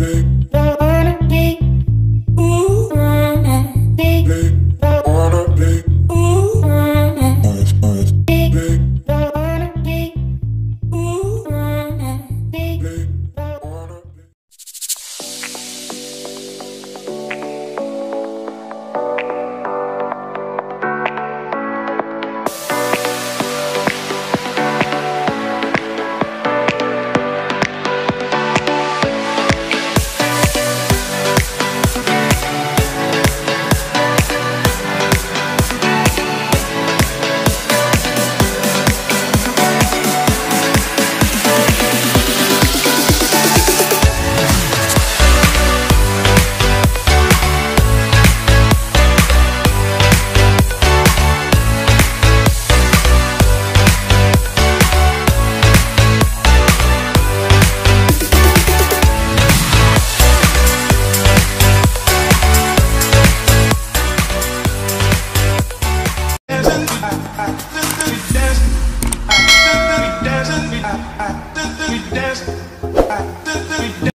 babe. we danced